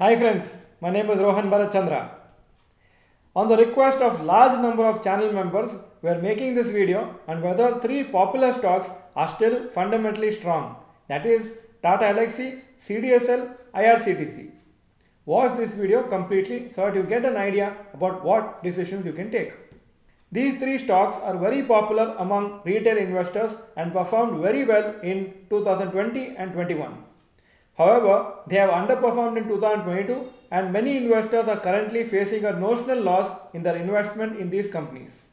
Hi friends, my name is Rohan Bharath Chandra. On the request of large number of channel members, we are making this video on whether three popular stocks are still fundamentally strong. That is Tata Elxsi, CDSL, IRCTC. Watch this video completely so that you get an idea about what decisions you can take. These three stocks are very popular among retail investors and performed very well in 2020 and 21. However, they have underperformed in 2022 and many investors are currently facing a notional loss in their investment in these companies.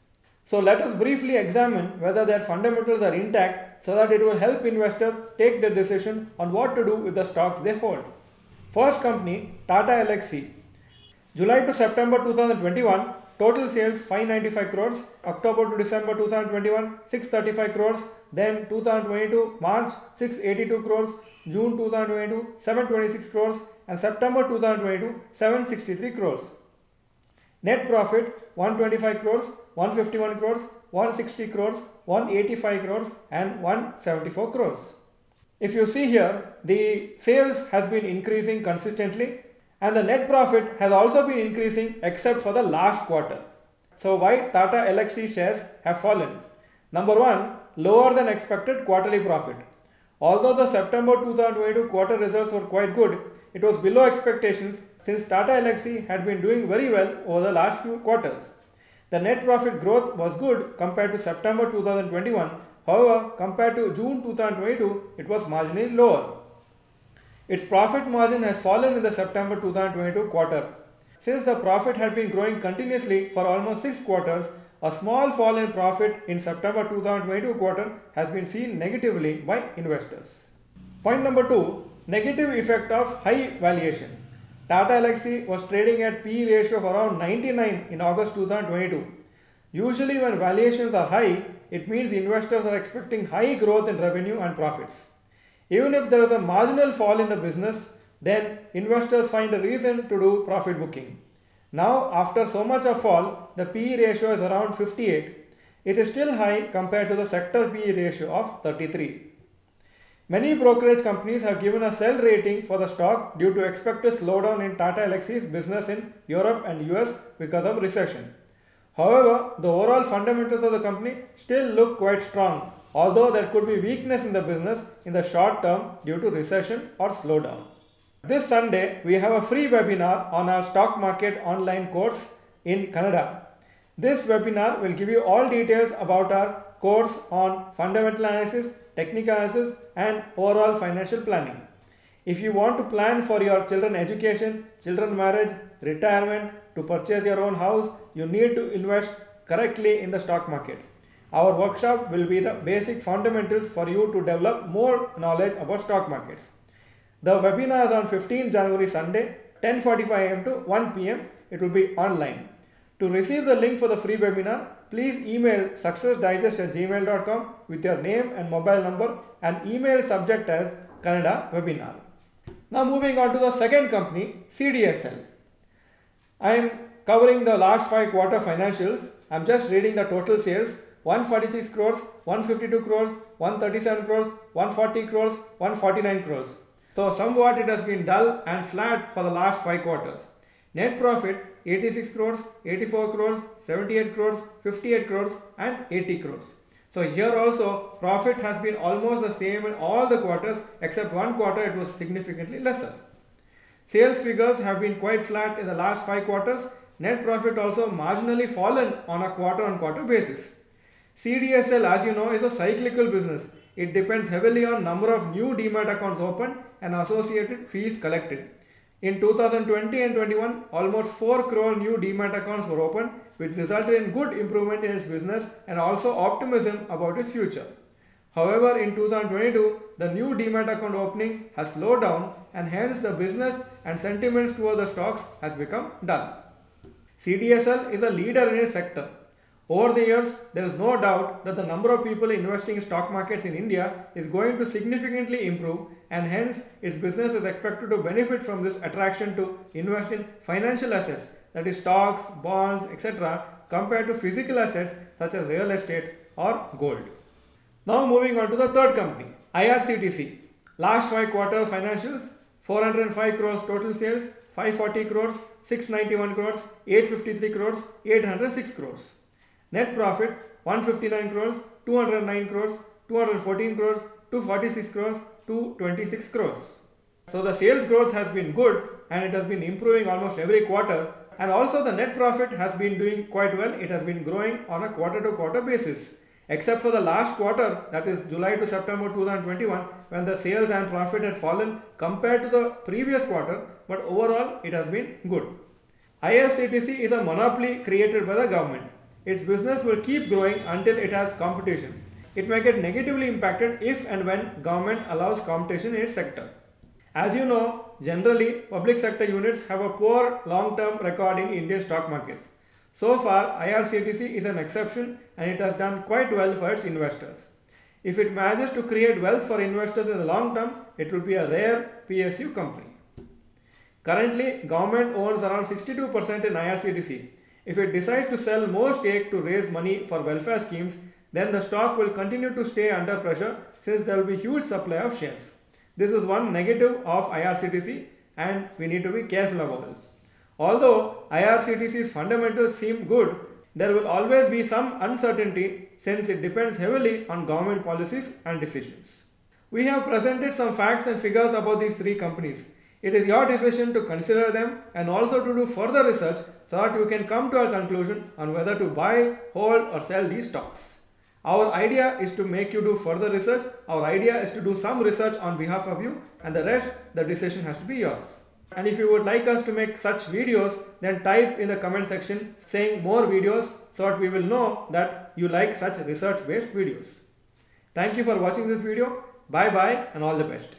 So let us briefly examine whether their fundamentals are intact so that it will help investors take the decision on what to do with the stocks they hold. First company, Tata Elxsi. July to September 2021, total sales 595 crores, October to December 2021, 635 crores, then 2022, March 682 crores, June 2022, 726 crores, and September 2022, 763 crores. Net profit 125 crores, 151 crores, 160 crores, 185 crores, and 174 crores. If you see here, the sales has been increasing consistently and the net profit has also been increasing except for the last quarter. So why Tata Elxsi shares have fallen? Number one, lower than expected quarterly profit. Although the September 2022 quarter results were quite good, it was below expectations since Tata Elxsi had been doing very well over the last few quarters. The net profit growth was good compared to September 2021, however, compared to June 2022, it was marginally lower. Its profit margin has fallen in the September 2022 quarter. Since the profit had been growing continuously for almost 6 quarters, a small fall in profit in September 2022 quarter has been seen negatively by investors. Point number 2 Negative effect of high valuation. Tata Elxsi was trading at P ratio of around 99 in August 2022. Usually, when valuations are high, it means investors are expecting high growth in revenue and profits. Even if there is a marginal fall in the business, then investors find a reason to do profit booking. Now, after so much of fall, the PE ratio is around 58. It is still high compared to the sector PE ratio of 33. Many brokerage companies have given a sell rating for the stock due to expected slowdown in Tata Elxsi's business in Europe and US because of recession. However, the overall fundamentals of the company still look quite strong, although there could be weakness in the business in the short term due to recession or slowdown. This Sunday, we have a free webinar on our stock market online course in Kannada. This webinar will give you all details about our course on fundamental analysis, technical analysis, and overall financial planning. If you want to plan for your children education, children marriage, retirement, to purchase your own house, you need to invest correctly in the stock market. Our workshop will be the basic fundamentals for you to develop more knowledge about stock markets. The webinar is on 15 January Sunday, 10:45 am to 1 pm. It will be online. To receive the link for the free webinar, please email successdigest at gmail.com with your name and mobile number and email subject as Kannada webinar. Now moving on to the second company, CDSL. I am covering the last five quarter financials. I am just reading the total sales 146 crores, 152 crores, 137 crores, 140 crores, 149 crores. So somewhat it has been dull and flat for the last five quarters. Net profit 86 crores, 84 crores, 78 crores, 58 crores and 80 crores. So here also profit has been almost the same in all the quarters except one quarter it was significantly lesser. Sales figures have been quite flat in the last 5 quarters. Net profit also marginally fallen on a quarter on quarter basis. CDSL as you know is a cyclical business. It depends heavily on number of new demat accounts opened and associated fees collected. In 2020 and 21, almost 4 crore new demat accounts were opened, which resulted in good improvement in its business and also optimism about its future. However, in 2022, the new demat account opening has slowed down and hence the business and sentiments towards the stocks has become dull. CDSL is a leader in its sector. Over the years, there is no doubt that the number of people investing in stock markets in India is going to significantly improve and hence its business is expected to benefit from this attraction to invest in financial assets that is stocks, bonds, etc. compared to physical assets such as real estate or gold. Now moving on to the third company, IRCTC. Last 5 quarter financials, 405 crores total sales, 540 crores, 691 crores, 853 crores, 806 crores. Net profit 159 crores, 209 crores, 214 crores, 246 crores, 226 crores. So the sales growth has been good and it has been improving almost every quarter and also the net profit has been doing quite well. It has been growing on a quarter to quarter basis except for the last quarter that is July to September 2021 when the sales and profit had fallen compared to the previous quarter but overall it has been good. IRCTC is a monopoly created by the government. Its business will keep growing until it has competition. It may get negatively impacted if and when government allows competition in its sector. As you know, generally public sector units have a poor long-term record in Indian stock markets. So far, IRCTC is an exception and it has done quite well for its investors. If it manages to create wealth for investors in the long term, it will be a rare PSU company. Currently, government owns around 62% in IRCTC. If it decides to sell more stake to raise money for welfare schemes, then the stock will continue to stay under pressure since there will be huge supply of shares. This is one negative of IRCTC and we need to be careful about this. Although IRCTC's fundamentals seem good, there will always be some uncertainty since it depends heavily on government policies and decisions. We have presented some facts and figures about these three companies. It is your decision to consider them and also to do further research so that you can come to a conclusion on whether to buy, hold or sell these stocks. Our idea is to make you do further research. Our idea is to do some research on behalf of you and the rest, the decision has to be yours. And if you would like us to make such videos, then type in the comment section saying more videos so that we will know that you like such research based videos. Thank you for watching this video. Bye bye and all the best.